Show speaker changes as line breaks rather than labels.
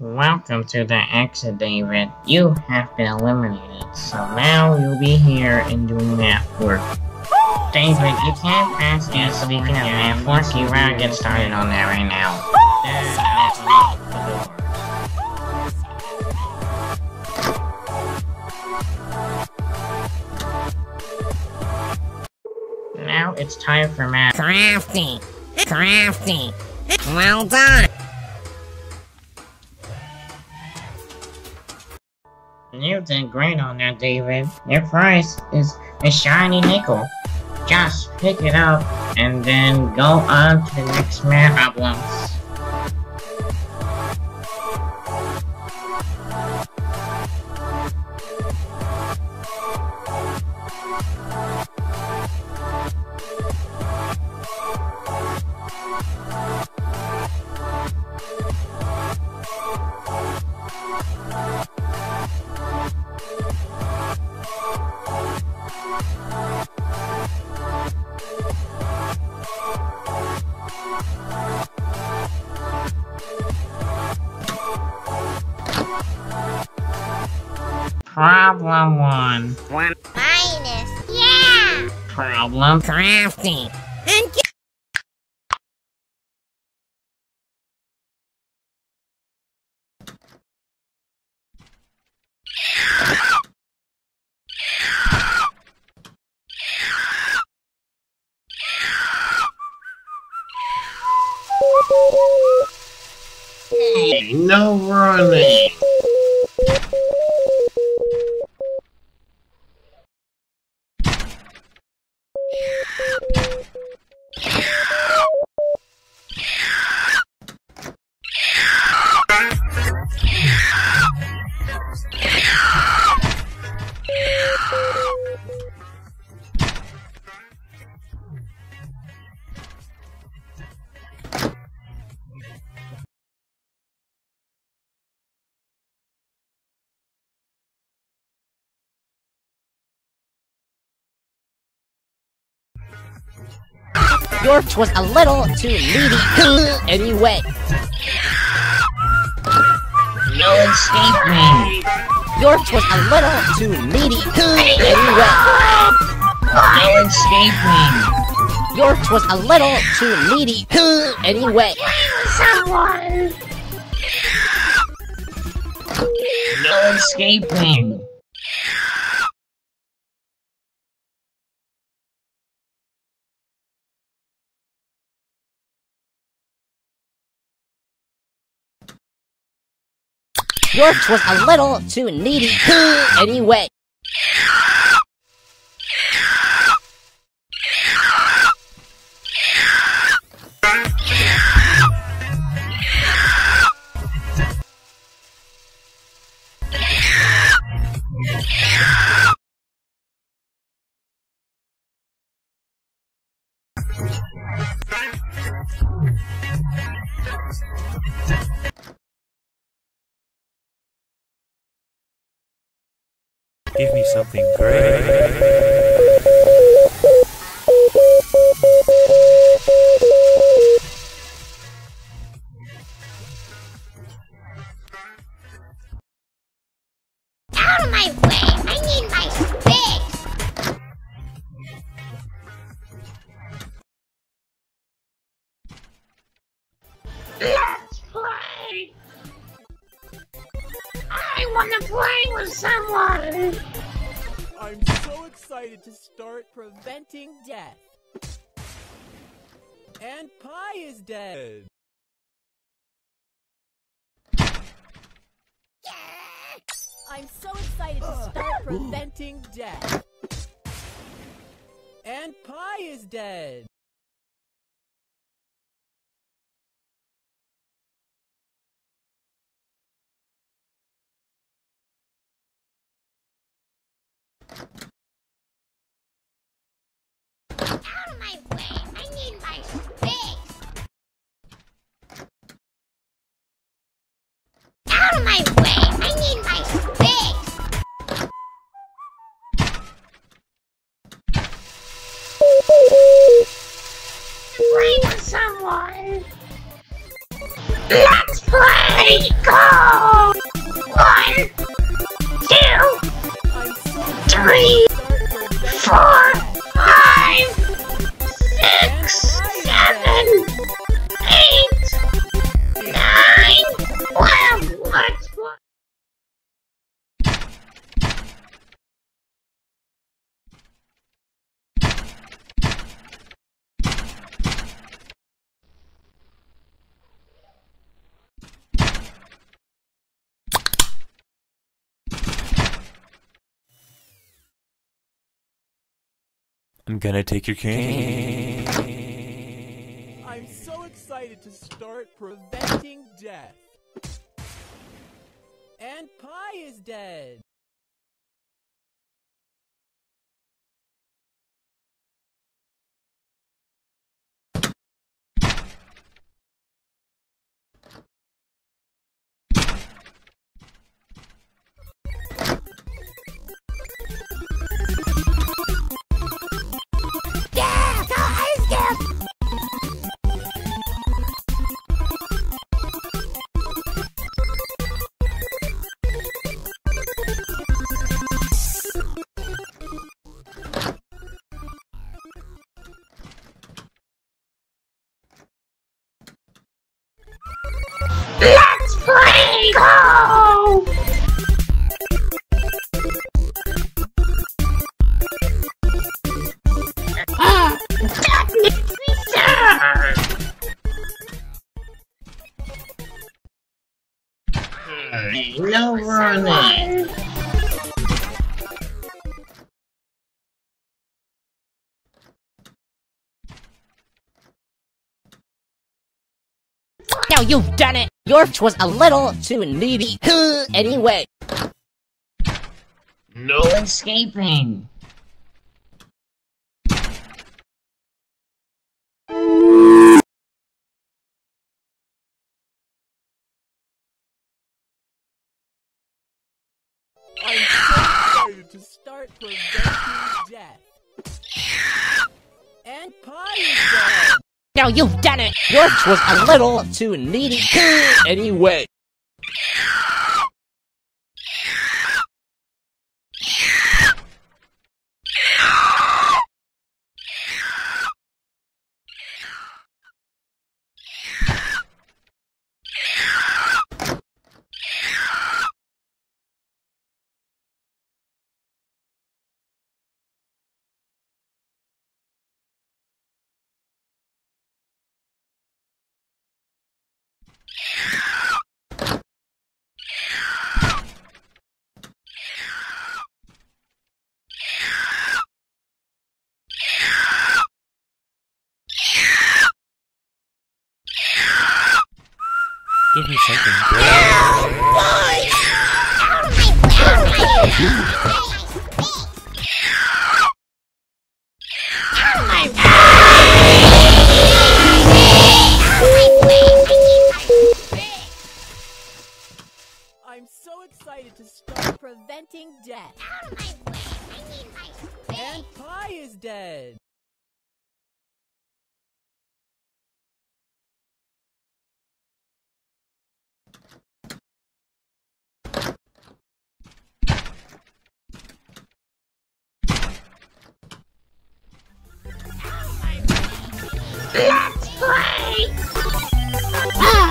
Welcome to the exit, David. You have been eliminated, so now you'll be here and doing that work. David, you can't pass the speaking of math work, you better get started on that right now. Now it's time for math.
Crafty! Crafty! Well done!
You did great on that, David. Your prize is a shiny nickel. Just pick it up and then go on to the next math problems. Problem one.
One
Minus. Yeah!
Problem
crafty! And get
no running.
Yours was a little too needy anyway.
No escaping.
Yours was a little too needy anyway.
No escaping.
Yours was a little too needy anyway.
Someone!
No escaping.
Yours was a little too needy anyway.
Give me something great.
Out of my way! I need my space! I wanna play with someone!
I'm so excited to start preventing death. And Pi is dead. I'm so excited to start preventing death. And Pi is dead.
My way! I need my space! Out of my way! I need my space! With someone!
Let's play!
I'm
gonna take your cane.
I'm so excited to start preventing death. And Pi is dead.
Now you've done it! Yours was a little too needy. anyway.
No escaping!
Now you've done it! Yours was a little too needy. anyway.
Give me something great.
Let's play! Ah,